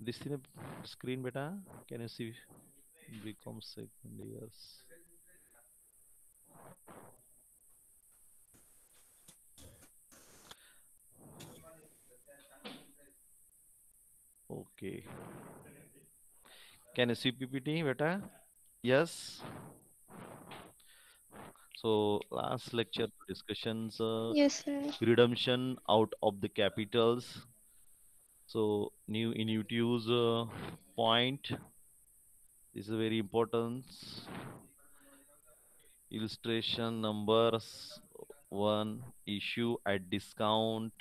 this thing screen beta? Can you see? Become second years. Okay. Can you see ppt beta? Yes. So last lecture discussions uh, yes sir. redemption out of the capitals so new intuitive uh, point this is very important illustration numbers one issue at discount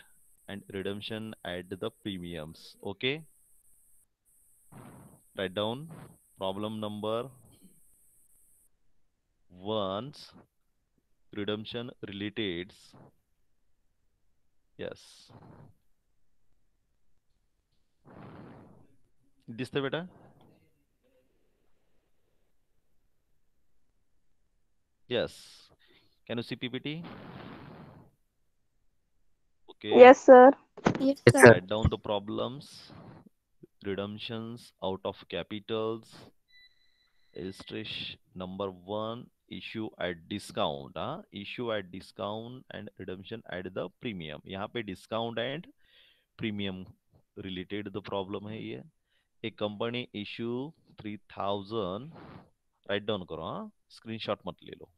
and redemption at the premiums. Okay? Write down. Problem number one's redemption related. Yes this the beta yes can you see ppt okay Yes, sir. yes sir write down the problems redemptions out of capitals illustration number one issue at discount huh? issue at discount and redemption at the premium यहाँ पे discount and premium related the problem है ये a company issue 3000 write down करो हाँ screenshot मत ले लो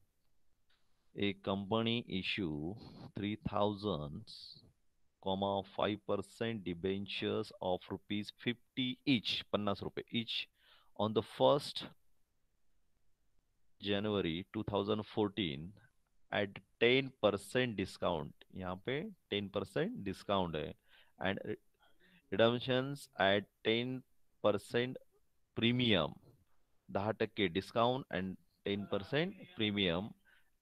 a company issue 3000 comma 5% debentures of rupees 50 each 50 रुपए each on the first January 2014 at 10% discount यहाँ पे 10% discount है and re- redemptions at 10% premium 10 टक्के discount and 10% premium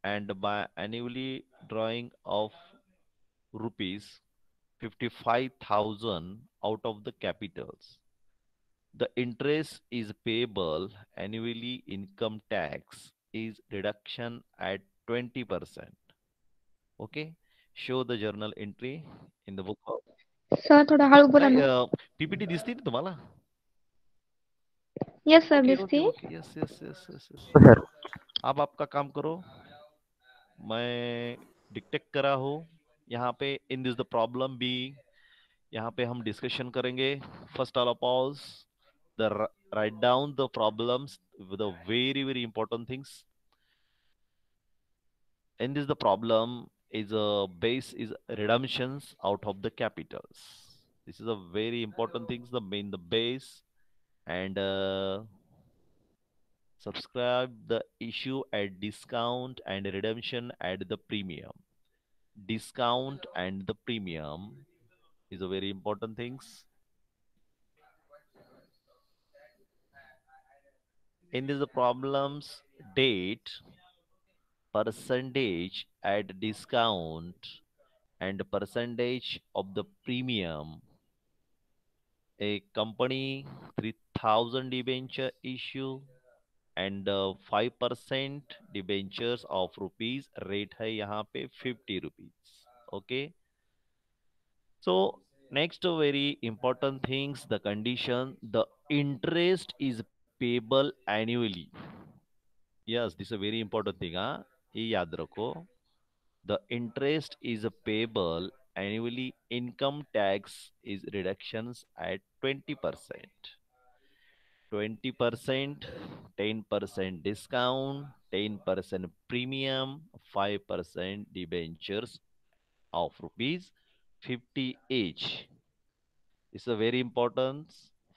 and by annually drawing of rupees 55,000 out of the capitals. The interest is payable annually income tax is reduction at 20%. Okay. Show the journal entry in the book of sir थोड़ा हळू बोला ना। PPT दिसते ना तुम्हाला? Yes sir दिसती। Yes yes yes yes sir आप आपका काम करो। मैं डिक्टेक्ट करा हूँ। यहाँ पे in this the problem B यहाँ पे हम डिस्कशन करेंगे। First all of all the write down the problems with very very important things in this the problem is a base is redemptions out of the capitals. This is a very important things the main the base. And uh, subscribe the issue at discount and redemption at the premium. Discount and the premium is a very important things. In this problems date percentage at discount and percentage of the premium a company 3000 debenture issue and uh, 5% debentures of rupees rate है यहाँ पे 50 rupees okay so next uh, very important things the condition the interest is payable annually yes this is a very important thing हाँ ये याद रखो the interest is payable annually income tax is reductions at 20 percent. 20 percent 10 percent discount 10 percent premium 5 percent debentures of rupees 50 each. Is a very important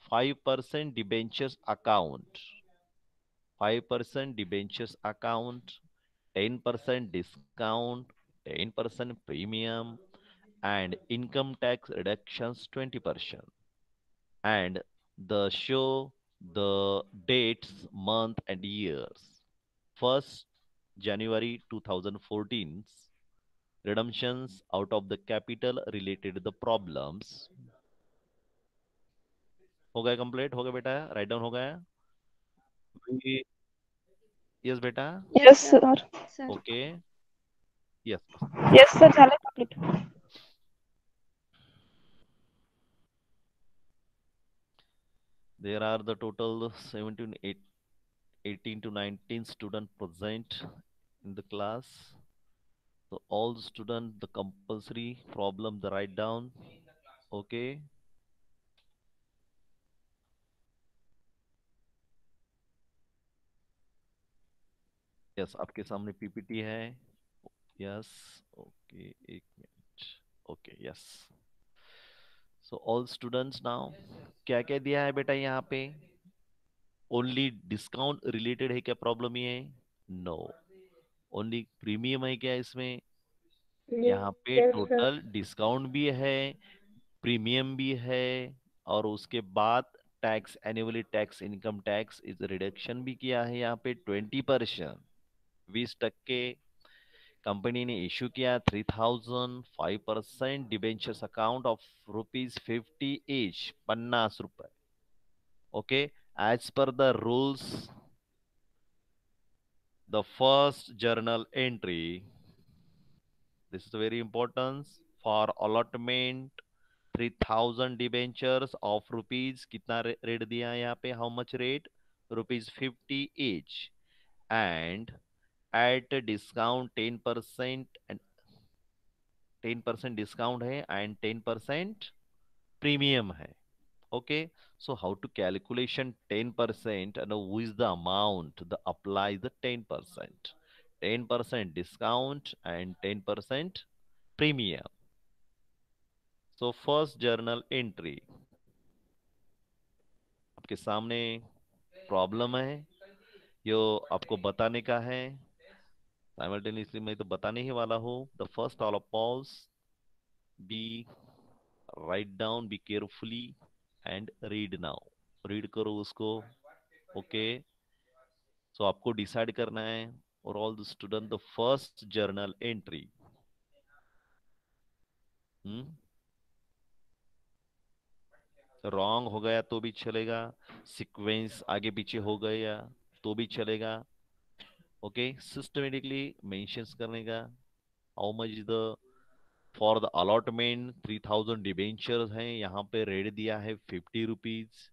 5 percent debentures account. 5% debentures account, 10% discount, 10% premium, and income tax reductions 20%. And the show the dates, month, and years. First January 2014, redemptions out of the capital related to the problems. हो गया complete हो गया बेटा write down हो गया Yes, beta? Yes, sir. Okay. Yes. Yes, sir. Jale complete. There are the total 17, 18 to 19 student present in the class. So all the student, the compulsory problem, the write down. Okay. Yes आपके सामने PPT है। Yes okay एक minute okay yes so all students now क्या क्या दिया है बेटा यहाँ पे? ओनली डिस्काउंट रिलेटेड है क्या प्रॉब्लम ये? नो ओनली प्रीमियम है क्या इसमें? यहाँ पे टोटल डिस्काउंट भी है प्रीमियम भी है और उसके बाद tax annually tax income tax is reduction भी किया है यहाँ पे ट्वेंटी परसेंट बीस टक्के। कंपनी ने इशू किया three thousand five percent debentures account of rupees fifty each पन्नास रुपए। Okay? As per the rules the first journal entry this is very important for allotment three thousand debentures of rupees कितना rate दिया है यहाँ पे? How much rate rupees fifty each and at discount ten percent ten percent discount है and ten percent premium है okay so how to calculation ten percent who is the amount the apply the ten percent ten percent discount and ten percent premium so first journal entry आपके सामने problem है, यो आपको बताने का है simultaneously मैं तो बताने ही वाला हूँ the first all of pause B write down B carefully and read now read करो उसको ओके सो आपको डिसाइड करना है और all the student the first journal entry wrong हो गया तो भी चलेगा सीक्वेंस आगे पीछे हो गया तो भी चलेगा ओके सिस्टमेटिकली मेंशंस करने का how much is the for the allotment three thousand debentures हैं यहाँ पे रेट दिया है fifty rupees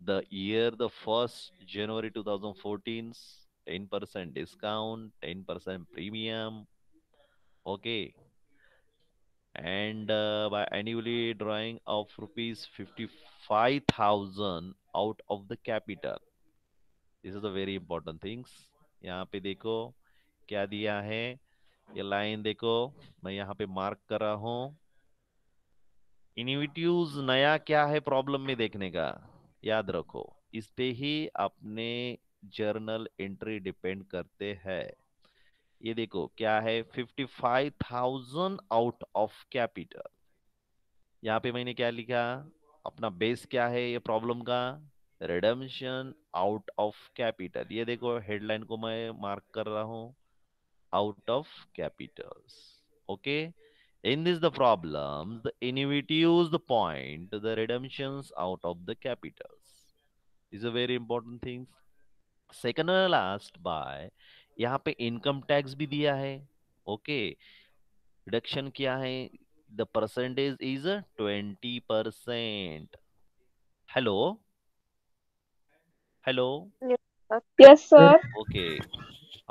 the year the first January 2014 ten percent discount ten percent premium okay and uh, by annually drawing of rupees 55000 out of the capital. This is the very important things. यहाँ पे देखो, क्या दिया है? ये line देखो, मैं यहाँ पे मार्क कर रहा हूँ। इनिविट्यूज नया क्या है प्रॉब्लम में देखने का? याद रखो, इस पे ही अपने जर्नल एंट्री डिपेंड करते हैं। ये देखो, क्या है? Fifty five thousand out of capital यहाँ पे मैंने क्या लिखा? अपना बेस क्या है ये प्रॉब्लम का? रिडम्शन आउट ऑफ़ कैपिटल ये देखो हेडलाइन को मैं मार्क कर रहा हूँ. Out of capital okay in this the problem the innovative point the redemption out of the capital is a very important thing second and last by यहाँ पे income tax भी दिया है. ओके रिडक्शन क्या है. The percentage is twenty percent hello hello yes sir okay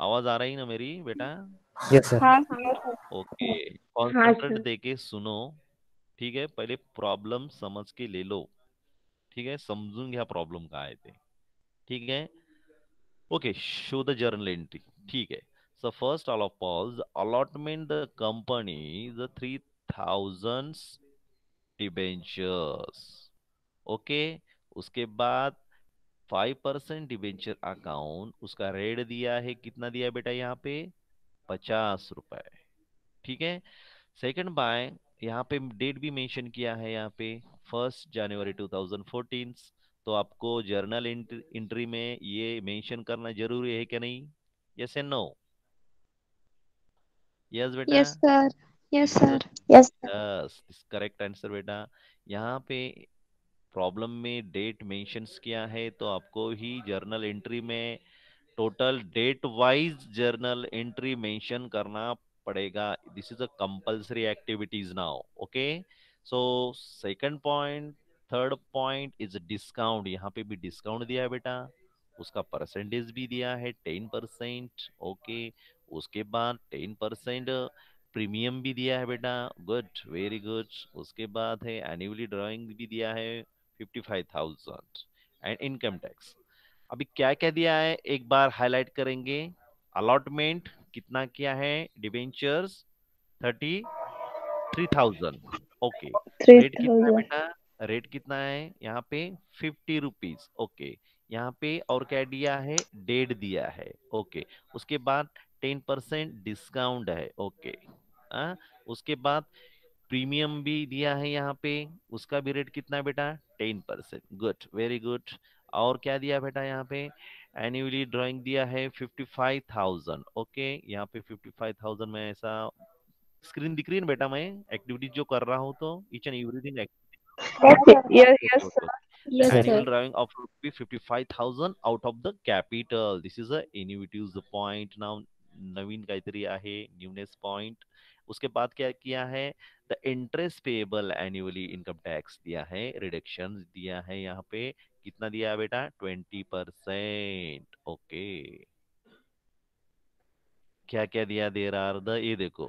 आवाज़ आ रही ना मेरी बेटा? यस सर हाँ सर ओके कॉन्सेंट्रेट देके सुनो ठीक है? पहले प्रॉब्लम समझ के ले लो ठीक है? समझून घ्या प्रॉब्लेम काय आहे ते ठीक आहे okay show the journal entry ठीक है? So first all of pause allotment the company the three thousand debentures okay उसके बाद फाइव परसेंट डिबेंचर अकाउंट उसका रेट दिया है कितना दिया है बेटा यहाँ पे? पचास रुपए। ठीक है? सेकंड बाय यहाँ पे डेट भी मेंशन किया है यहाँ पे फ़र्स्ट जनवरी 2014 तो आपको जर्नल एंट्री में ये मेंशन करना ज़रूरी है क्या नहीं? यस एंड नो यस बेटा? Yes, sir. Yes, sir. Yes yes correct answer बेटा। यहाँ पे प्रॉब्लम में डेट मेंशंस किया है तो आपको ही जर्नल एंट्री में total date wise journal entry mention करना पड़ेगा। This is a compulsory activities now okay so second point third point is discount यहाँ पे भी डिस्काउंट दिया है बेटा। उसका परसेंटेज भी दिया है टेन परसेंट ओके उसके बाद टेन परसेंट प्रीमियम भी दिया है बेटा। गुड वेरी गुड उसके बाद है एनुअली ड्राइंग भी दिया है। Fifty five thousand and income tax अभी क्या क्या दिया है? एक बार हाईलाइट करेंगे। अलॉटमेंट कितना किया है? Debentures thirty three thousand okay rate कितना है बेटा? रेट कितना है? यहाँ पे फिफ्टी रुपीज़ ओके यहाँ पे और क्या दिया है? डेढ़ दिया है. ओके उसके बाद टेन परसेंट डिस्काउंट है. ओके आ, उसके बाद प्रीमियम भी दिया है यहाँ पे। उसका भी रेट कितना बेटा? Ten percent. Good very good और क्या दिया बेटा यहाँ पे? एनुअली ड्राइंग दिया है फिफ्टी फाइव थाउज़ेंड ओके यहाँ पे फिफ्टी फाइव थाउज़ेंड में ऐसा स्क्रीन दिख रही है बेटा मैं? एक्टिविटी जो कर रहा हूँ तो each and everything annual drawing of rupee 55000 out of the capital. This is a innovative point. Now नवीन काहीतरी आहे न्यूनेस पॉइंट उसके बाद क्या किया है? The interest payable annually income tax दिया है रिडक्शन दिया है यहाँ पे। कितना दिया है बेटा? Twenty percent. ओके। क्या क्या दिया देर आर द? ये देखो।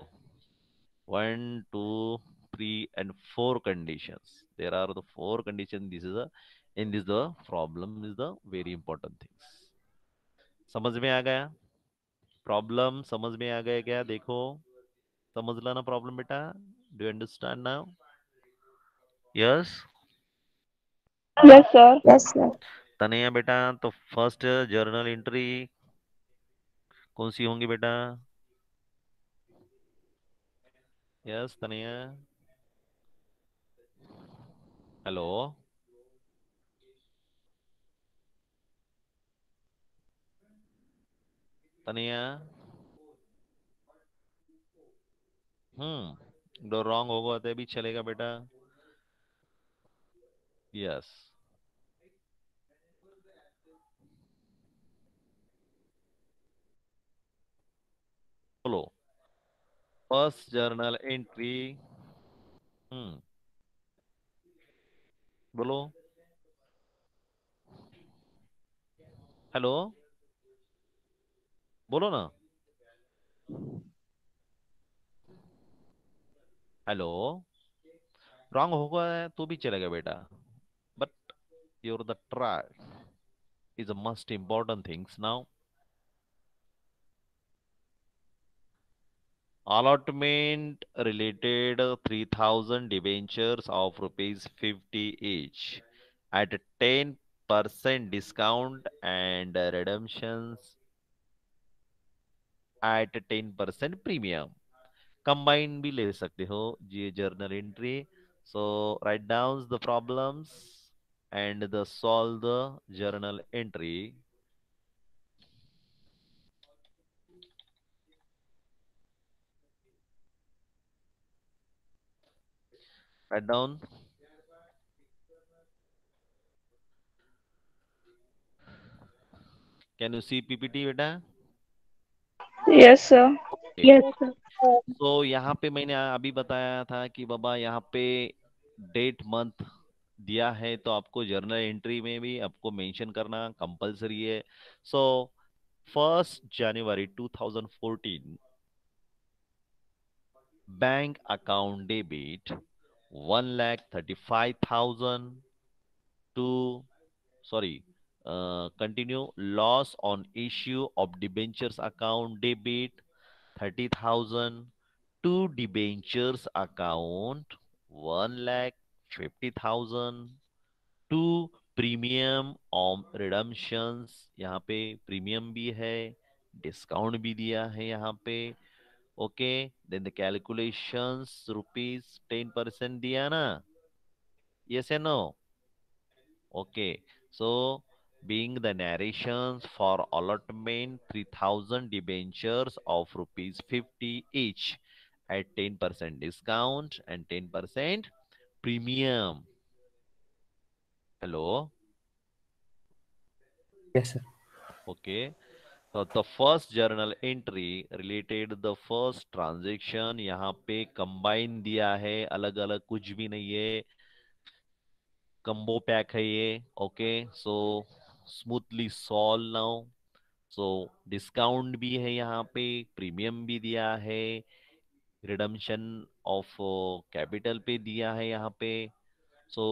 One, two, three and four condition there are the four condition, this is in this problem is the very important things. समझ में आ गया? प्रॉब्लम समझ में आ गया क्या? देखो। समझ ला ना प्रॉब्लम बेटा do understand now yes yes sir yes sir Tanaya बेटा तो फ़र्स्ट जर्नल एंट्री कौन सी होंगी बेटा? Yes, Tania. Hello. तनिया। हम्म। दो रॉन्ग होगा तो भी चलेगा बेटा। यस बोलो। First journal entry hmm. बोलो। हेलो बोलो ना। हेलो रॉन्ग होगा तो भी चलेगा बेटा but your the try is a must important things now allotment related 3000 debentures of rupees 50 each at 10 percent discount and redemptions at 10 percent premium Combine भी ले सकते हो ये journal entry so write down the problems and the solve the journal entry write down can you see PPT बेटा? Yes sir yes sir तो यहाँ पे मैंने अभी बताया था कि बाबा यहाँ पे डेट मंथ दिया है तो आपको जर्नल एंट्री में भी आपको मेंशन करना कंपलसरी है। So first January 2014 bank account debit one lakh thirty five thousand to sorry continue loss on issue of debentures account debit 30,000 to debentures account 1 lakh 50,000 to premium on redemptions यहाँ पे premium भी है discount भी दिया है यहाँ पे okay then the calculations rupees ten percent दिया ना? यस है no okay so being the narrations for allotment 3000 debentures of rupees 50 each at 10 percent discount and 10 percent premium hello yes sir okay तो the first journal entry related the first transaction यहाँ पे combine दिया है अलग अलग कुछ भी नहीं है कम्बो पैक है ये okay so smoothly solve now so discount भी है यहाँ पे प्रीमियम भी दिया है रिडम्शन ऑफ़ कैपिटल पे दिया है यहाँ पे. So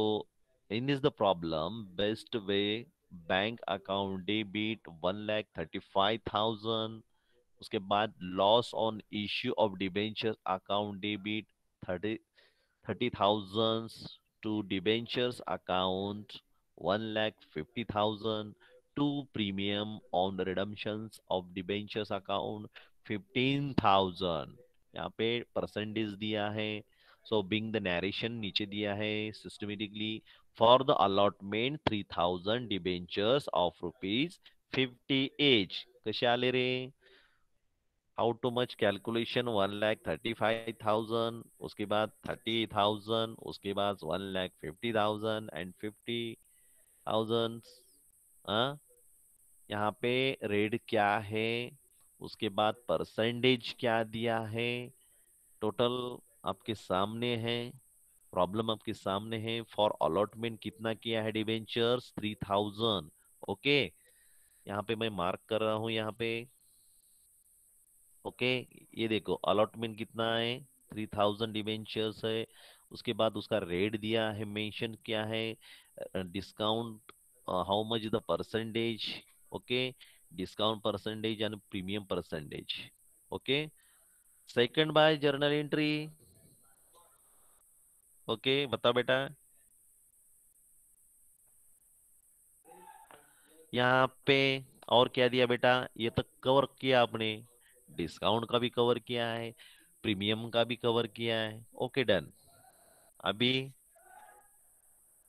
in is the problem best way bank account debit one lakh thirty five thousand उसके बाद loss on issue of debenture account debit thirty thirty thousand to debentures account. 1 lakh 50,000 to premium on the redemptions of debentures account 15,000 यहाँ पे percentage दिया है। So being the narration नीचे दिया है systematically for the allotment 3000 debentures of rupees 50 as कसे आले रे how to much calculation one lakh thirty five thousand उसके बाद थर्टी थाउज़ेंड उसके बाद one lakh fifty thousand and fifty thousand यहाँ पे रेड क्या है? उसके बाद परसेंटेज क्या दिया है? टोटल आपके सामने है प्रॉब्लम आपके सामने है। फॉर अलॉटमेंट कितना किया है डिवेंचर्स थ्री थाउज़ेंड ओके यहाँ पे मैं मार्क कर रहा हूँ यहाँ पे ओके ये देखो अलॉटमेंट कितना है? थ्री थाउज़ेंड डिवेंचर्स है। उसके बाद उसका रेट दिया है मेंशन क्या है। Discount how much the percentage okay discount percentage and premium percentage okay second by journal entry okay बता बेटा यहाँ पे और क्या दिया बेटा? ये तो कवर किया आपने। डिस्काउंट का भी कवर किया है प्रीमियम का भी कवर किया है ओके डन अभी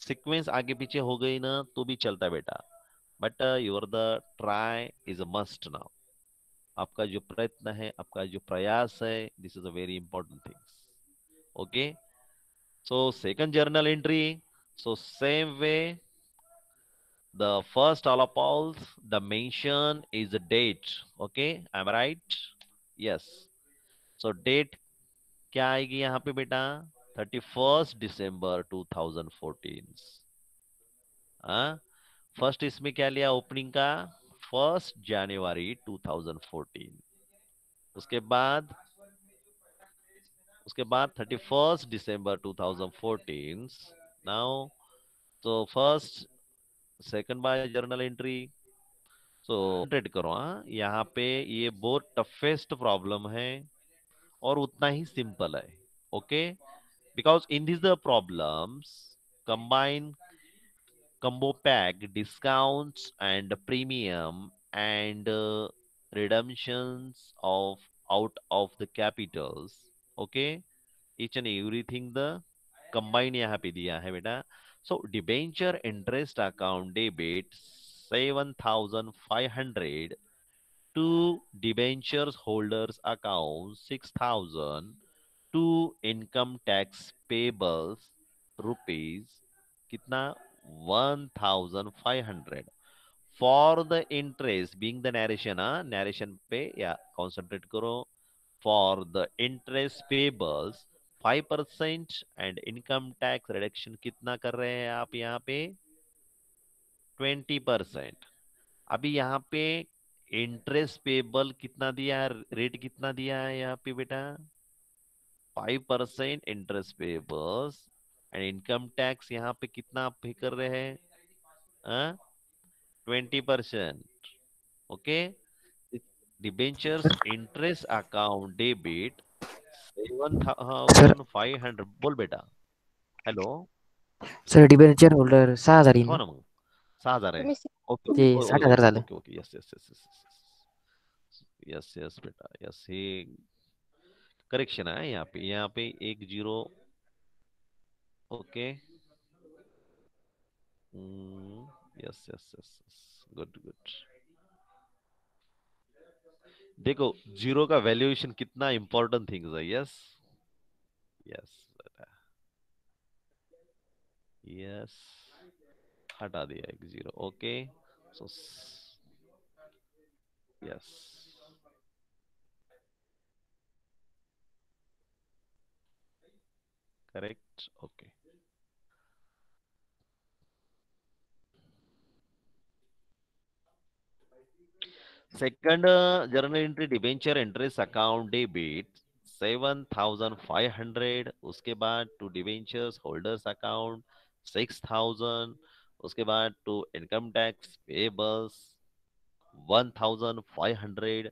सीक्वेंस आगे पीछे हो गई ना तो भी चलता बेटा। But your the try is a must now आपका जो प्रयत्न है, आपका जो प्रयास है this is a very important things okay so second journal entry so same way the first all of all, the mention is a date. Okay? Am i right? Yes. So, date क्या आएगी यहाँ पे बेटा? Thirty two thousand fourteen first इसमें क्या लिया opening का? First January 2014 उसके बाद उसके बाद thirty first December fourteen now तो first second by journal entry so trade करो हाँ? यहाँ पे ये बहुत टफेस्ट प्रॉब्लम है और उतना ही सिंपल है okay because in this the problems combine combo pack discounts and premium and uh, redemptions of out of the capitals okay each and everything the combine यहाँ पे दिया है बेटा so debenture interest account debit 7500 to debentures holders account 6000 to income tax payables rupees कितना? One thousand five hundred. For the interest being the narration narration पे या concentrate करो. For the interest payables five percent and income tax reduction कितना कर रहे हैं आप यहाँ पे? ट्वेंटी परसेंट अभी यहाँ पे इंटरेस्ट पेबल कितना दिया है? रेट कितना दिया है यहाँ पे बेटा? Five percent interest payables and income tax यहाँ पे कितना आप पे कर रहे हैं? Twenty percent okay debentures interest account debit seven thousand five hundred बोल बेटा। हॅलो सर डिबेंचर होल्डर सहा हज़ार हो ना मग? सहा हज़ार आहे ओके ते साठ हज़ार झालं okay okay yes yes yes yes yes yes बेटा यस हे करेक्शन है यहाँ पे यहाँ पे एक zero, okay. Yes yes yes good good देखो, ज़ीरो का वैल्यूएशन कितना इंपॉर्टेंट थिंग्स है यस यस यस हटा दिया एक zero okay so yes correct okay second uh, journal entry debenture interest account debit 7500 उसके बाद टू डिवेंचर्स होल्डर्स अकाउंट 6000 उसके बाद to income tax payables 1500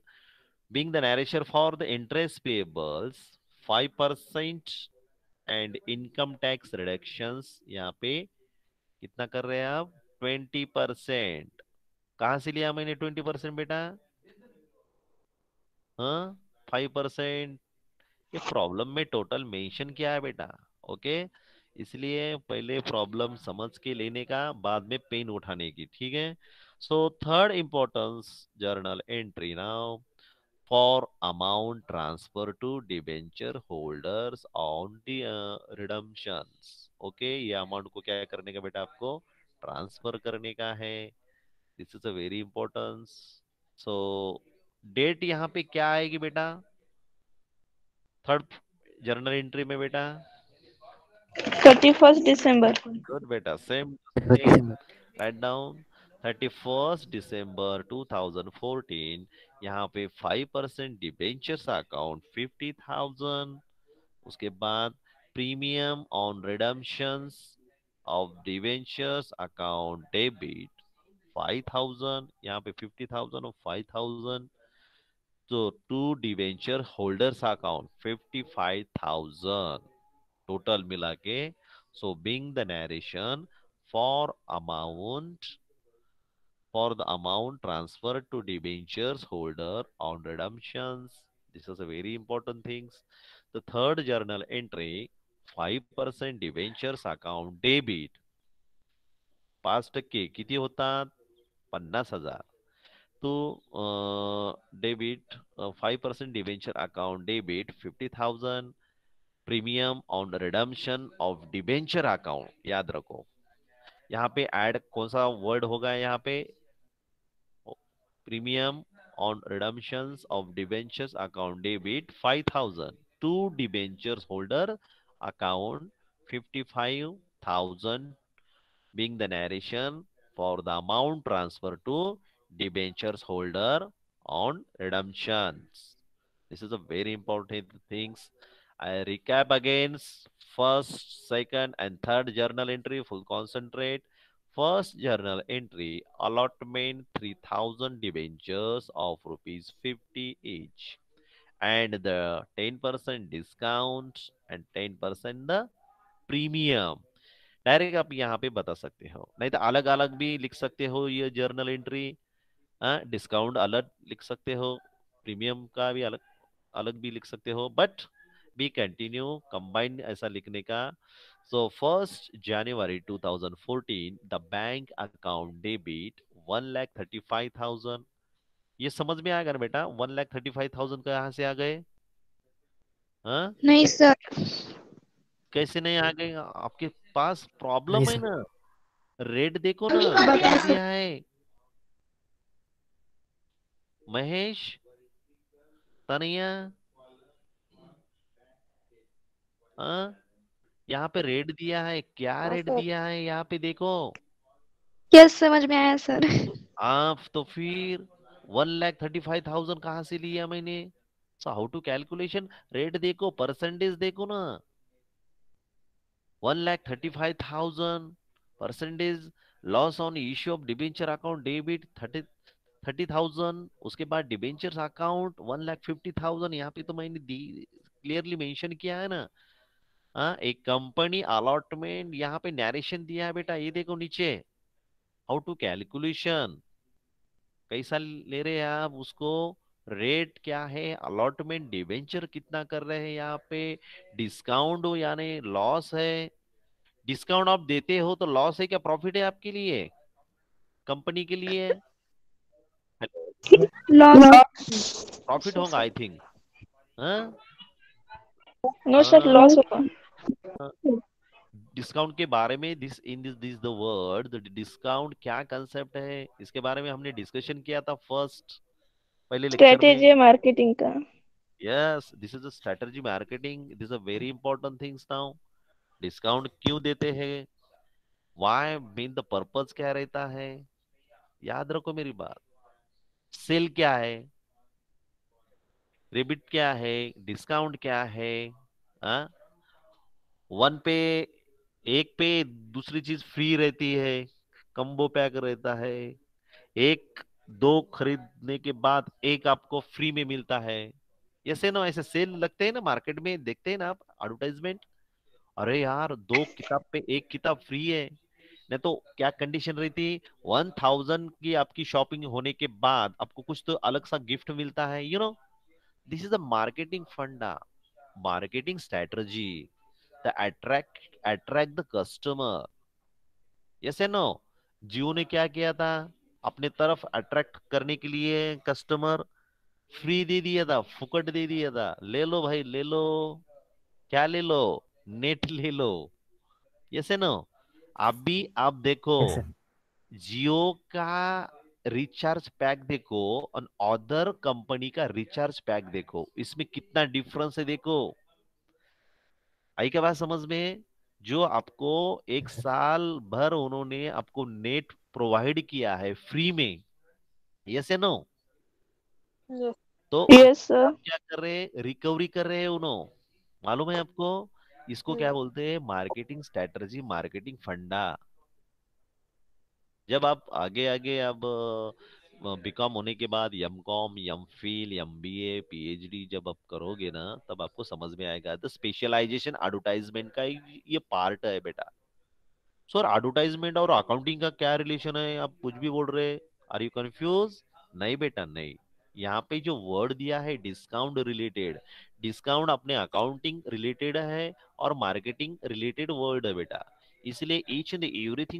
being the narrator for the interest payables 5% and income tax reductions यहाँ पे कितना कर रहे हैं आप? 20 परसेंट। कहा से लिया मैंने 20 परसेंट बेटा? हाँ फाइव परसेंट। ये प्रॉब्लम में टोटल मेंशन किया है बेटा, ओके? इसलिए पहले प्रॉब्लम समझ के लेने का, बाद में पेन उठाने की, ठीक है? So third importance journal entry now for amount transfer to debenture holders on the uh, redemptions. Okay ये अमाउंट को क्या करने का बेटा आपको? ट्रांसफ़र करने का है। This is a very importance so date यहाँ पे क्या आएगी बेटा? थर्ड जर्नल एंट्री में बेटा? थर्टी फ़र्स्ट दिसंबर गुड बेटा same write down thirty first December two thousand fourteen यहाँ पे five percent debentures account fifty thousand उसके बाद premium on redemptions of debentures account debit five thousand यहाँ पे fifty thousand और फाइव थाउज़ेंड तो to debenture holders account fifty five thousand total मिला के so being the narration for amount for the amount transferred to debentures holder on redemptions. This is a very important things. The third journal entry, 5% debentures account debit. पाच टक्के किती होतात पन्नास हज़ार तो debit five percent debenture account debit fifty thousand premium on redemption of debenture account याद रखो यहाँ पे ऐड कौन सा वर्ड होगा यहाँ पे premium on redemptions of debentures account debit 5000 to debentures holder account 55000 being the narration for the amount transfer to debentures holder on redemptions. This is a very important things. I recap again first second and third journal entry full concentrate First journal entry, allotment 3000 debentures of rupees 50 each. And the 10% discount and 10% the premium. Direct आप यहाँ पे बता सकते हो। नहीं तो अलग अलग भी लिख सकते हो ये जर्नल एंट्री डिस्काउंट अलग लिख सकते हो। प्रीमियम का भी अलग अलग भी लिख सकते हो। बट बी कंटिन्यू कंबाइंड ऐसा लिखने का So first January 2014, the bank account debit one lakh thirty five thousand. ये समझ में आएगा ना बेटा? One lakh thirty five thousand का यहाँ से आ गए? हाँ? नहीं सर कैसे नहीं आ गए? आपके पास प्रॉब्लम है ना? रेट देखो ना क्या दिया है? महेश? तनिया? हाँ? यहाँ पे रेट दिया है क्या हाँ, रेट दिया है यहाँ पे देखो। यस समझ में आया सर। आप तो फिर one lakh thirty five thousand कहाँ से लिया मैंने? So how to calculation rate देखो परसेंटेज देखो ना। One lakh thirty five thousand percentage loss on issue of debenture account debit thirty thirty thousand उसके बाद debenture account one lakh fifty thousand यहाँ पे तो मैंने क्लियरली मेंशन किया है ना। हाँ एक कंपनी अलॉटमेंट यहाँ पे नरेशन दिया है बेटा ये देखो नीचे। हाउ टू कैलकुलेशन कैसा ले रहे हैं आप उसको। रेट क्या है? अलॉटमेंट डिवेंचर कितना कर रहे हैं यहाँ पे? डिस्काउंट हो यानी लॉस है। डिस्काउंट आप देते हो तो लॉस है क्या? प्रॉफिट है आपके लिए? कंपनी के लिए? प्रॉफिट होगा I think no sir loss होगा। डिस्काउंट के बारे में this in this this the word the discount क्या कंसेप्ट है? इसके बारे में हमने डिस्कशन किया था फ़र्स्ट पहले स्ट्रेटेजी मार्केटिंग का। Yes this is a strategy marketing this is a very important things now discount क्यों देते हैं? व्हाई मीन द पर्पस क्या रहता है? याद रखो मेरी बात। सेल क्या है? रिबिट क्या है? डिस्काउंट क्या है? हाँ? वन पे एक पे दूसरी चीज़ फ्री रहती है कम्बो पैक रहता है, एक, दो खरीदने के बाद एक आपको फ्री में मिलता है। ऐसे ना, ऐसे सेल लगते हैं ना मार्केट में, देखते हैं ना आप एडवर्टाइजमेंट अरे यार, दो किताब पे एक किताब फ्री है। नहीं तो क्या कंडीशन रहती? वन थाउज़ेंड की आपकी शॉपिंग होने के बाद आपको कुछ तो अलग सा गिफ्ट मिलता है you know this is the marketing funda marketing strategy the attract attract the customer yes no Jio ने क्या किया था अपने तरफ़ अट्रैक्ट करने के लिए कस्टमर फ्री दे दिया था फुकट दे दिया था ले लो भाई ले लो क्या ले लो नेट ले लो यस नो आप भी आप देखो जियो का रिचार्ज पैक देखो और अदर कंपनी का रिचार्ज पैक देखो। इसमें कितना डिफरेंस है देखो। आई क्या बात समझ में? जो आपको एक साल भर उन्होंने आपको नेट प्रोवाइड किया है फ्री में। यस या नो. तो Yes, आप क्या कर रहे हैं? रिकवरी कर रहे हैं उन्होंने मालूम है आपको? इसको क्या बोलते हैं? मार्केटिंग स्ट्रेटजी मार्केटिंग फंडा। जब आप आगे आगे अब बीकॉम होने के बाद M Com M Phil M B A PhD जब आप करोगे ना तब आपको समझ में आएगा। द स्पेशलाइजेशन एडवर्टाइजमेंट का ये पार्ट है बेटा। सर एडवर्टाइजमेंट और अकाउंटिंग का क्या रिलेशन है? आप कुछ भी बोल रहे आर यू कंफ्यूज नहीं बेटा नहीं। यहाँ पे जो वर्ड दिया है डिस्काउंट रिलेटेड डिस्काउंट अपने अकाउंटिंग रिलेटेड है और मार्केटिंग रिलेटेड वर्ड है बेटा। इसलिए each and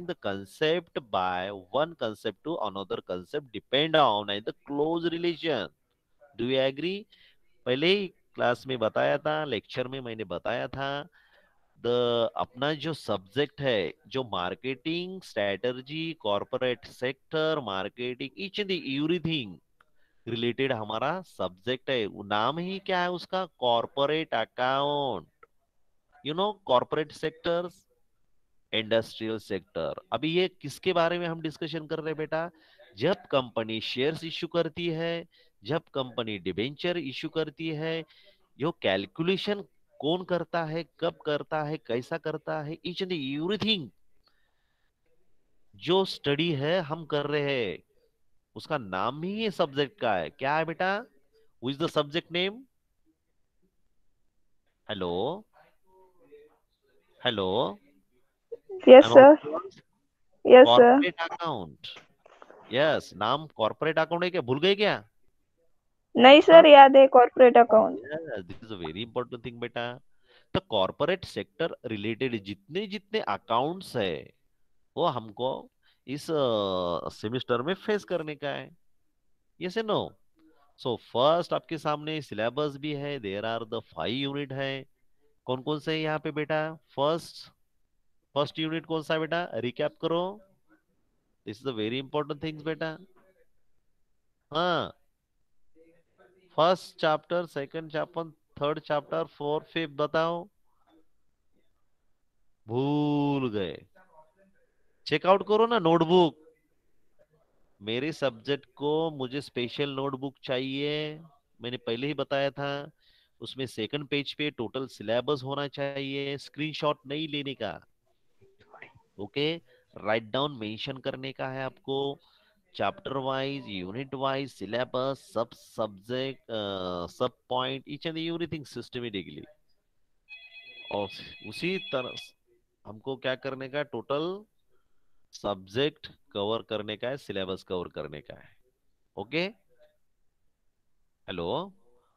the concept by one concept to another concept depend on the close relation do you agree पहले ही क्लास में बताया था लेक्चर में मैंने बताया था द अपना जो सब्जेक्ट है, जो marketing strategy corporate sector marketing each and everything related हमारा सब्जेक्ट है। नाम ही क्या है उसका? Corporate account you know corporate sectors industrial sector अभी ये किसके बारे में हम डिस्कशन कर रहे हैं बेटा? जब कंपनी शेयर्स इश्यू करती है, जब कंपनी डिबेंचर इश्यू करती है जो कैलकुलेशन कौन करता है, कब करता है, कैसा करता है इच एंड एवरीथिंग जो स्टडी है, हम कर रहे हैं। उसका नाम ही सब्जेक्ट का है। क्या है बेटा? Who is the subject name hello hello Yes, sir. Yes, sir. Account yes नाम कॉर्पोरेट अकाउंट है क्या? भूल गए क्या? नहीं सर याद है corporate account this is a very important thing बेटा। तो कॉर्पोरेट सेक्टर रिलेटेड जितने जितने अकाउंट्स है वो हमको इस सेमेस्टर में फेस करने का है। यस नो सो फ़र्स्ट आपके सामने सिलेबस भी है there are the five unit है। कौन कौन से यहाँ पे बेटा? फ़र्स्ट फ़र्स्ट यूनिट कौन सा बेटा? रिकैप करो। This is the very important things बेटा। हाँ। First chapter second chapter third chapter fourth fifth बताओ। भूल गए। चेकआउट करो ना नोटबुक मेरे सब्जेक्ट को मुझे स्पेशल नोटबुक चाहिए। मैंने पहले ही बताया था। उसमें सेकंड पेज पे टोटल सिलेबस होना चाहिए। स्क्रीनशॉट नहीं लेने का। ओके? राइट डाउन मेंशन करने का है आपको। Chapter wise unit wise syllabus सब सब्जेक्ट सब point each and everything systematically और उसी तरह हमको क्या करने का टोटल सब्जेक्ट कवर करने का है सिलेबस कवर करने का है। ओके? हेलो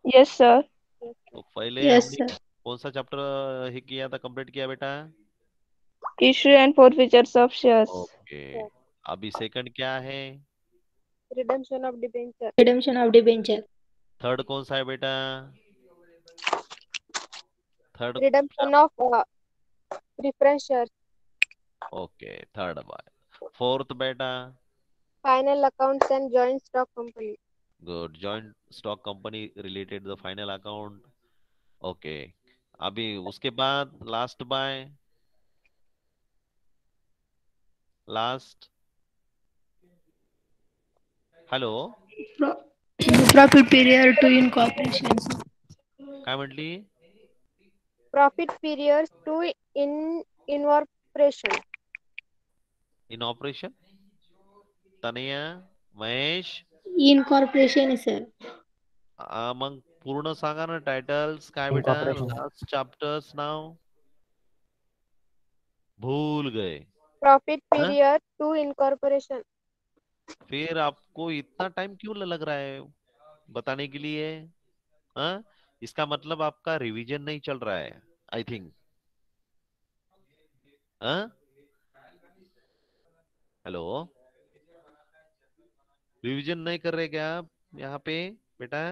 यस सर तो पहले Yes, हमने कौन सा चैप्टर ही किया था कंप्लीट किया बेटा? Issue and forfeitures of shares अभी सेकंड क्या है? Redemption of debenture redemption of debenture third कौन सा है बेटा? Third redemption of preference shares okay third by fourth बेटा? Final accounts and joint stock company good joint stock company related the final account okay अभी उसके बाद last by last hello profit period to incorporation काय म्हटली Profit periods to in incorporation. In operation Tanaya Mahesh incorporation sir आ, मग पूर्ण सांगा ना titles काय बेटा लास्ट चॅप्टर्स नाव भूल गए Profit Huh? period to incorporation. फिर आपको इतना टाइम क्यों लग रहा है? बताने के लिए हाँ? इसका मतलब आपका रिवीजन नहीं चल रहा है आई थिंक हाँ? हेलो? रिवीजन नहीं कर रहे क्या आप यहाँ पे बेटा?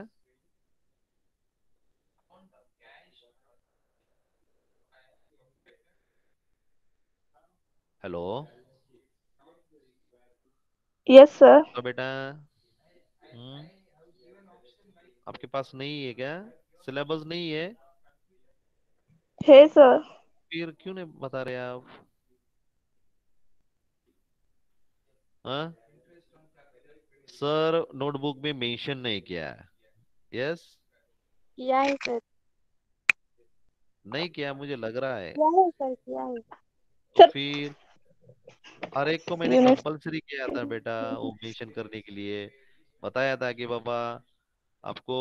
हेलो। Yes, sir. तो बेटा हम्म आपके पास नहीं है क्या? सिलेबस नहीं है? Hey, sir. फिर क्यों नहीं बता रहे आप? हाँ? सर नोटबुक में मेंशन नहीं किया यस किया है सर नहीं किया मुझे लग रहा है। किया है सर किया है। तो सर- फिर हर एक को मैंने कंपलसरी किया था बेटा वो मेंशन करने के लिए। बताया था कि बाबा आपको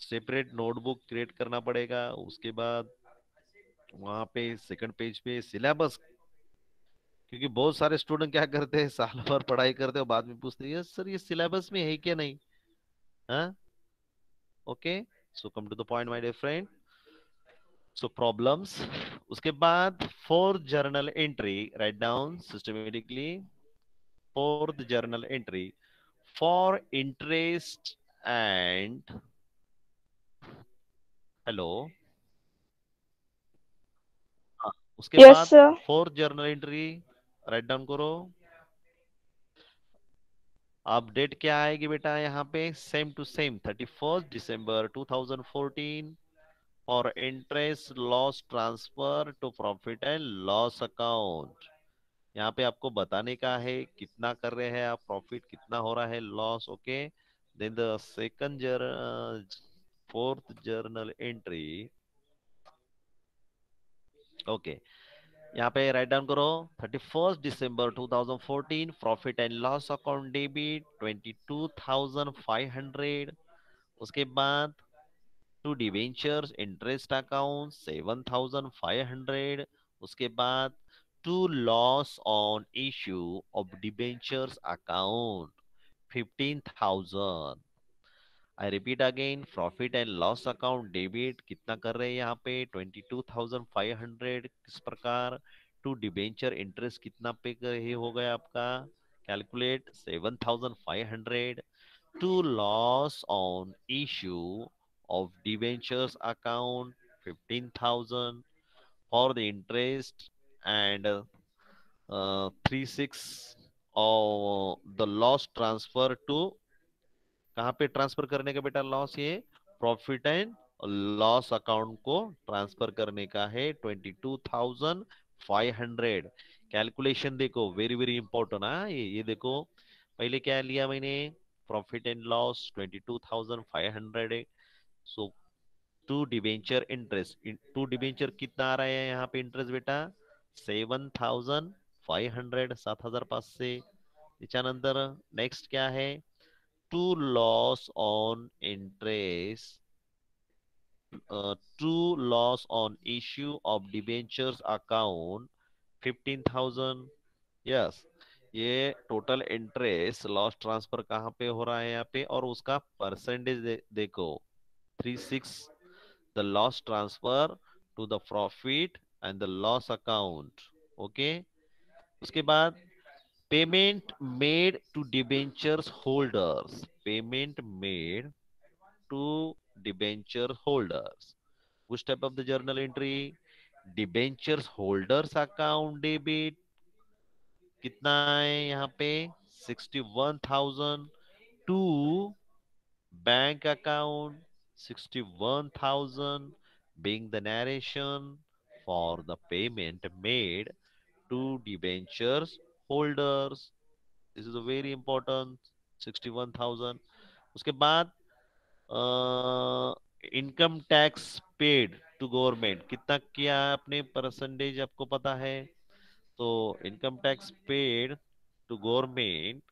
सेपरेट नोटबुक क्रिएट करना पड़ेगा उसके बाद वहाँ पे सेकंड पेज पे सिलेबस क्योंकि बहुत सारे स्टूडेंट क्या करते हैं साल भर पढ़ाई करते हो बाद में पूछते हैं सर ये सिलेबस में है क्या नहीं? हाँ? Okay so come to the point my dear friend so problems उसके बाद fourth journal entry write down systematically fourth journal entry for interest and hello उसके Yes, बाद fourth journal entry write down करो. अब डेट क्या आएगी बेटा यहाँ पे? Same to same thirty first December two thousand 2014 for interest loss transfer to profit and loss account यहाँ पे आपको बताने का है कितना कर रहे हैं आप प्रॉफिट कितना हो रहा है loss okay then the second जर फोर्थ जर्नल एंट्री ओके यहाँ पे राइट डाउन करो thirty first December 2014 profit and loss account debit twenty two thousand five hundred उसके बाद to debentures interest account seven thousand five hundred उसके बाद to loss on issue of debentures account fifteen thousand I repeat again profit and loss account debit कितना कर रहे हैं यहाँ पे? Twenty two thousand five hundred किस प्रकार? टू डिबेंचर इंटरेस्ट कितना पे ये हो गया आपका? Calculate seven thousand five hundred to loss on issue of debentures account fifteen thousand for the interest and three six the loss transfer to कहाँ पे ट्रांसफ़र करने का बेटा लॉस ये? प्रॉफिट एंड लॉस अकाउंट को ट्रांसफ़र करने का है twenty two thousand five hundred calculation देखो वेरी वेरी इंपॉर्टेंट हाँ ये ये देखो। पहले क्या लिया मैंने? Profit and loss twenty two thousand five hundred so to debenture interest to debenture कितना आ रहा है यहाँ पे इंटरेस्ट बेटा? सेवन थाउजंड फाइव हंड्रेड सात हज़ार पाचशे त्याच्यानंतर नेक्स्ट क्या है? To loss on interest uh, to loss on issue of debentures account 15000 yes ये टोटल इंटरेस्ट लॉस ट्रांसफ़र कहाँ पे हो रहा है यहाँ पे? और उसका परसेंटेज दे, देखो। 36 the loss transfer to the profit and the loss account. Okay? उसके बाद payment made to debentures holders. Payment made to debenture holders. Which type of the journal entry? Debentures holders account debit. कितना है यहाँ पे? 61,000 to bank account. 61,000 being the narration for the payment made to debentures holders. This is a very important 61,000. उसके बाद income tax paid to government कितना किया आपने percentage आपको पता है तो income tax paid to government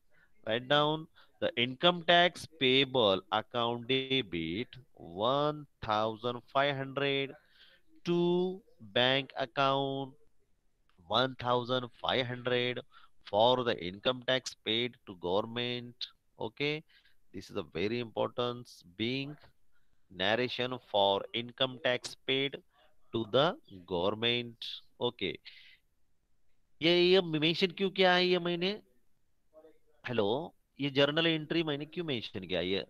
write down the income tax payable account debit one thousand five hundred to bank account one thousand five hundred for the income tax paid to government okay this is a very important being narration for income tax paid to the government okay ये ये mention क्यों किया है ये मैंने hello ये journal entry मैंने क्यों मेंशन किया? ये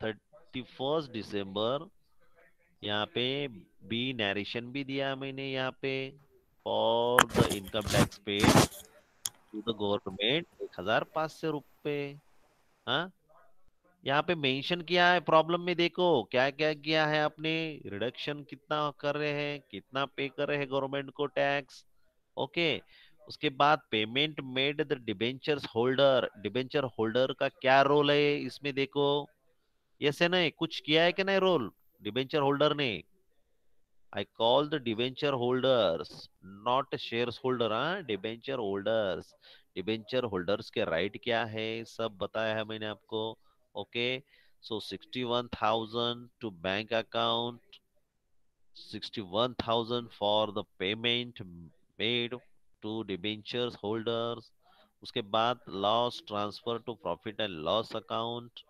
थर्टी फ़र्स्ट दिसंबर यहाँ पे बी नरेशन भी दिया मैंने यहाँ पे for the income tax paid to the government एक हज़ार पाँच सौ रुपए। हाँ? यहाँ पे मेंशन किया है प्रॉब्लम में देखो, क्या क्या किया है आपने? रिडक्शन कितना कर रहे हैं, कितना पे कर रहे हैं गवर्नमेंट को टैक्स ओके उसके बाद payment made the debenture holder debenture holder का क्या रोल है इसमें देखो। यस है ना कुछ किया है कि नहीं रोल डिबेंचर होल्डर ने। आई call the debenture holders, not shares holder, हाँ? Debenture holders. debenture holders के right क्या है? सब बताया है मैंने आपको। Okay so sixty one thousand to bank account sixty one thousand for the payment made to debentures holders उसके बाद loss transfer to profit and loss account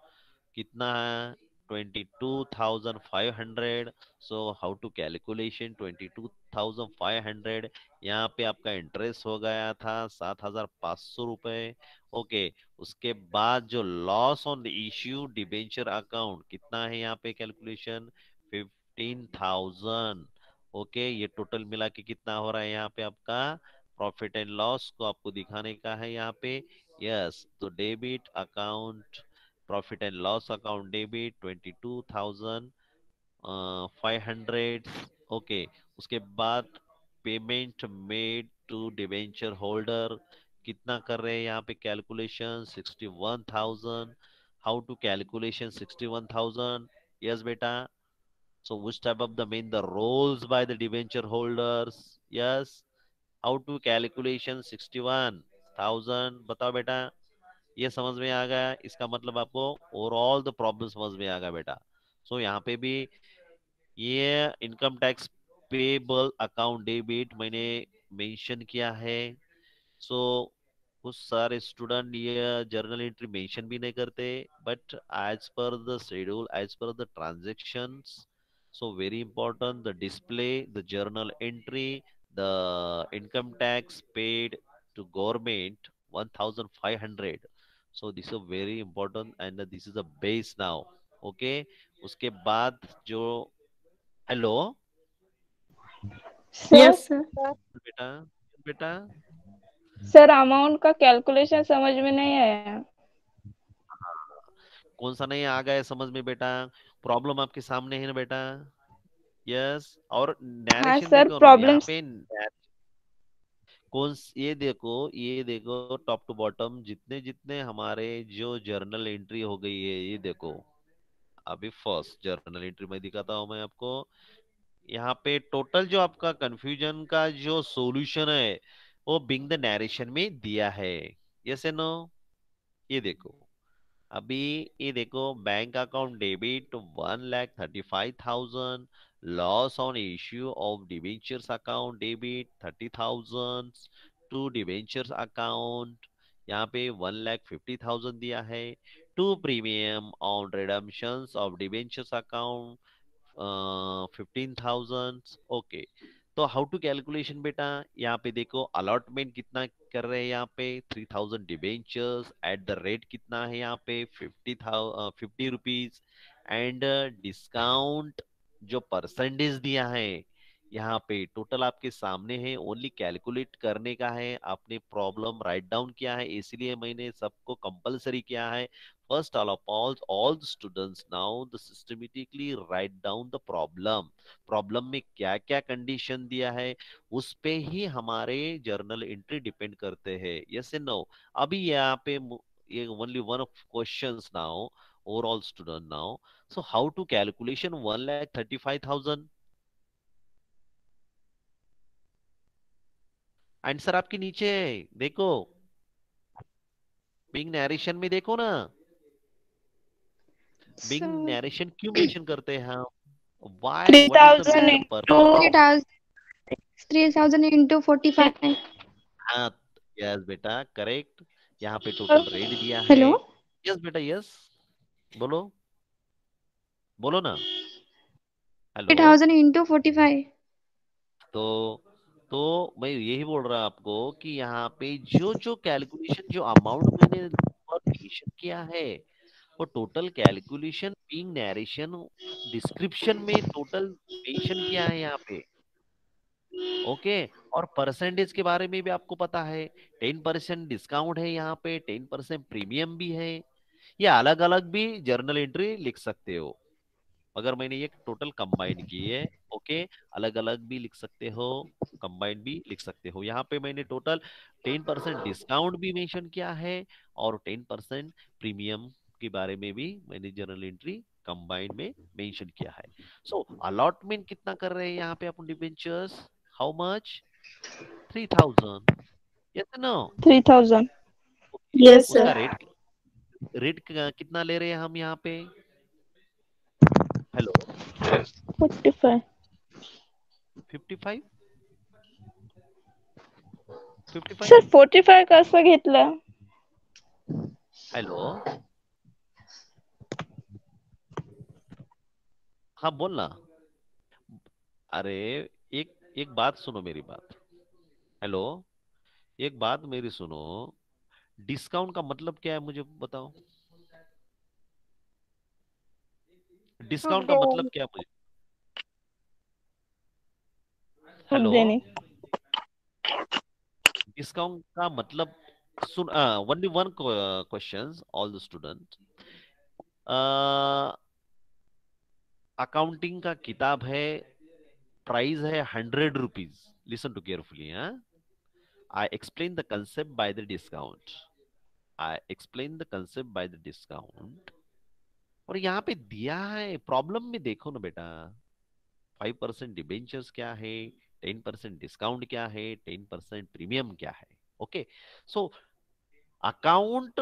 कितना है? 22,500 so how to calculation 22,500 यहाँ पे आपका इंटरेस्ट हो गया था सात हज़ार पाँच सौ रुपए। ओके उसके बाद जो loss on issue debenture account कितना है यहाँ पे कैलकुलेशन फिफ्टीन थाउज़ेंड ओके ये टोटल मिला के कितना हो रहा है यहाँ पे आपका? प्रॉफिट एंड लॉस को आपको दिखाने का है यहाँ पे। यस तो debit account profit and loss account debit 22,500 okay. उसके बाद payment made to debenture holder कितना कर रहे हैं यहाँ पे calculation? 61,000 how to calculation? 61,000 yes बेटा। so which type of the main the roles by the debenture holders yes how to calculation 61,000 बताओ बेटा ये समझ में आ गया? इसका मतलब आपको ओवरऑल द प्रॉब्लम समझ में आ गया बेटा। सो so, यहाँ पे भी ये income tax payable account debit मैंने मेंशन किया है। सो so, कुछ सारे स्टूडेंट ये जर्नल एंट्री मेंशन भी नहीं करते but as per the schedule as per the transaction so very important the display the journal entry the income tax paid to government 1500 so this is very important and this is a base now okay? उसके बाद जो hello Yes, sir. बेटा बेटा? Sir amount का calculation समझ में नहीं आया। कौन सा नहीं आ गया समझ में बेटा? प्रॉब्लम आपके सामने है ना बेटा? यस और नैरेशन sir, देखो ना, यहाँ पे कौन ये देखो ये देखो टॉप टू बॉटम जितने जितने हमारे जो जर्नल एंट्री हो गई है ये देखो। अभी फ़र्स्ट जर्नल एंट्री में दिखाता हूँ मैं आपको। यहाँ पे टोटल जो आपका कंफ्यूजन का जो सॉल्यूशन है वो बिंग द नरेशन में दिया है। यस नो ये देखो। अभी ये देखो bank account debit one lakh thirty five thousand loss on issue of debentures account debit thirty thousand to debentures account यहाँ पे वन लैख फिफ्टी थाउज़ेंड दिया है। To premium on redemptions of debentures account fifteen thousand okay तो how to calculation बेटा? यहाँ पे देखो allotment कितना कर रहे हैं यहाँ पे? Three thousand debentures at the rate कितना है यहाँ पे? Fifty thou fifty rupees and discount जो परसेंटेज दिया है, यहाँ पे टोटल आपके सामने है ओनली कैलकुलेट करने का है, आपने प्रॉब्लम राइट डाउन किया है, इसलिए मैंने सबको कंपलसरी किया है। All of all all the students now the systematically write down the problem. Problem में क्या क्या कंडीशन दिया है, उस पे ही हमारे जर्नल एंट्री डिपेंड करते हैं। यस एंड नो अभी यहाँ पे only one of questions now, overall student now so how to calculation 1 lakh 35000 answer आपके नीचे है देखो। बिंग नरेशन में देखो ना। बिंग So, नरेशन क्यों मेंशन करते हैं हम? Thousand main into- 3000 3000 into 45 हाँ यस बेटा करेक्ट यहाँ पे टोटल रेट दिया है। हेलो यस बेटा यस बोलो। बोलो ना। हेलो 3000 into 45 तो तो मैं यही बोल रहा आपको कि यहाँ पे जो जो कैलकुलेशन जो अमाउंट मैंने मेंशन किया है वो total calculation being narration description में टोटल मेंशन किया है यहाँ पे। ओके okay, और परसेंटेज के बारे में भी आपको पता है। टेन परसेंट डिस्काउंट है यहाँ पे टेन परसेंट प्रीमियम भी है। ये अलग अलग भी जर्नल एंट्री लिख सकते हो। अगर मैंने ये टोटल कंबाइन की है ओके अलग अलग भी लिख सकते हो कंबाइन भी लिख सकते हो। यहाँ पे मैंने टोटल टेन परसेंट डिस्काउंट भी मेंशन किया है और टेन परसेंट प्रीमियम के बारे में भी मैंने जर्नल एंट्री कंबाइन में मेंशन किया है। सो so, अलॉटमेंट कितना कर रहे हैं यहाँ पे अपन debentures how much three thousand yes no three thousand rate rate कितना ले रहे हैं हम यहाँ पे? Hello forty five 55 55 sir forty five कसं घेतलं हेलो हाँ बोल ना। अरे एक एक बात सुनो मेरी बात। हेलो एक बात मेरी सुनो। डिस्काउंट का मतलब क्या है मुझे बताओ। डिस्काउंट का मतलब क्या है मुझे हेलो? डिस्काउंट का मतलब सुन only one question all the student accounting का किताब है प्राइस है hundred rupees listen to carefully I explain the concept by the discount I explain the concept by the discount और यहाँ पे दिया है, प्रॉब्लम में देखो ना बेटा। फाइव परसेंट डिबेंचर्स क्या है, टेन परसेंट डिस्काउंट क्या है, टेन परसेंट प्रीमियम क्या है, ओके? सो, अकाउंट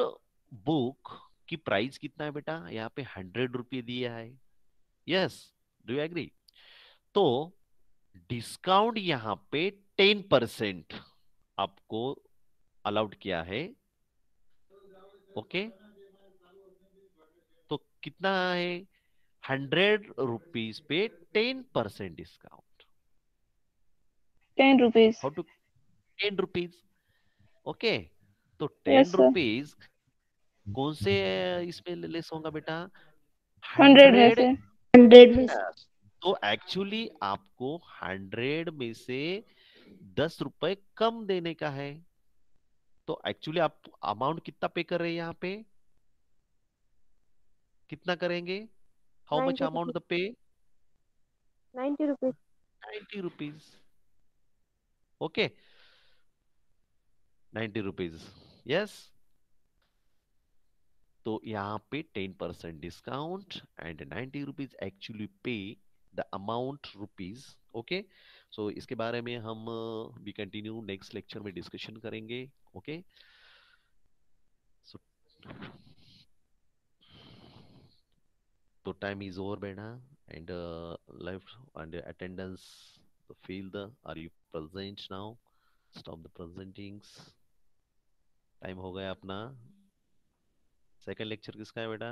बुक की प्राइस कितना है बेटा? यहाँ पे हंड्रेड रुपये दिया है। Yes, do you agree? तो डिस्काउंट यहाँ पे टेन परसेंट आपको अलाउड किया है, ओके? तो कितना है? हंड्रेड रुपीज़ पे ten percent discount. Ten rupees how to ten rupees okay तो टेन Yes, रुपीज़ कौन से इसमें लेस होगा बेटा? हंड्रेड में से। हंड्रेड में तो एक्चुअली आपको हंड्रेड में से दस रुपए कम देने का है। तो एक्चुअली आप अमाउंट कितना पे कर रहे हैं यहाँ पे? कितना करेंगे? How much amount the pay ninety rupees 90 rupees okay. 90 rupees yes. तो यहाँ पे ten percent discount and 90 rupees actually pay the amount rupees okay so इसके बारे में हम वी कंटिन्यू नेक्स्ट लेक्चर में डिस्कशन करेंगे। ओके सो तो टाइम इज़ ओवर बेटा and life and attendance feel the are you present now stop the presentings time हो गया अपना. सेकंड लेक्चर किसका है बेटा?